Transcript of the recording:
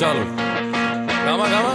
চল gamma gamma